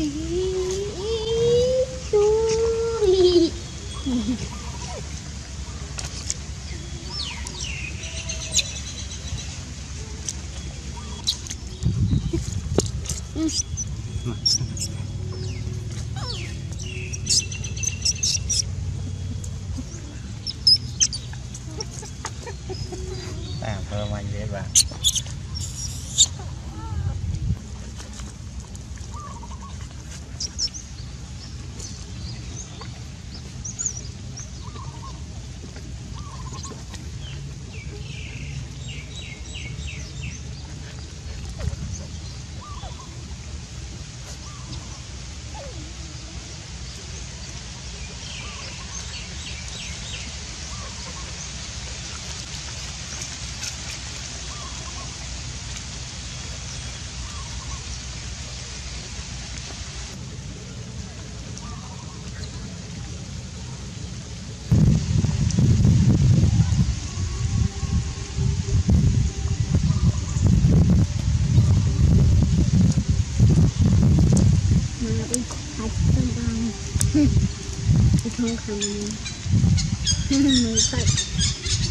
à vừa mạnh dễ I can't come in.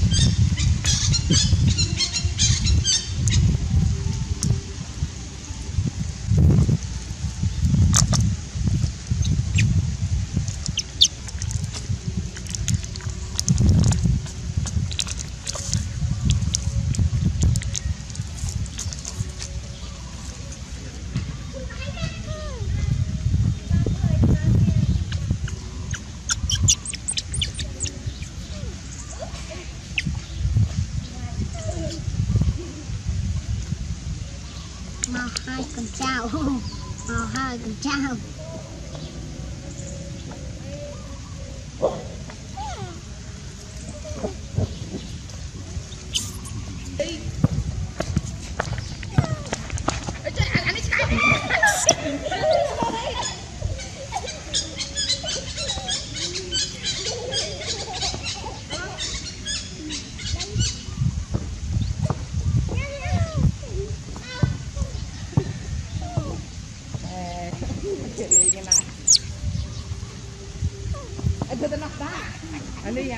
màu hai con trao màu hai con trao 好大好累呀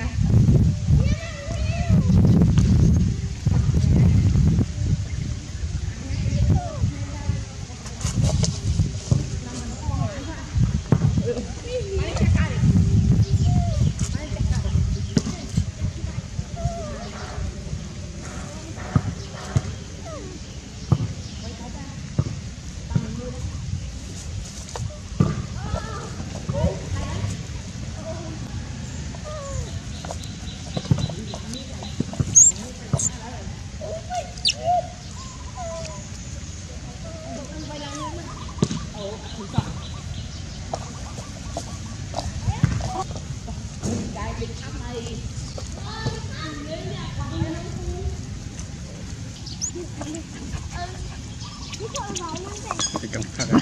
thì cầm khắc à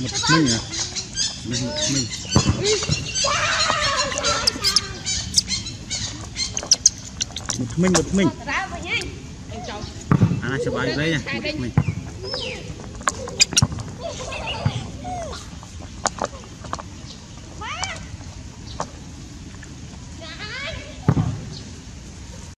một mình à mình một mình một mình một mình Ra nhanh. Anh chồng. à chụp ảnh đây nha một mình Oh, my God.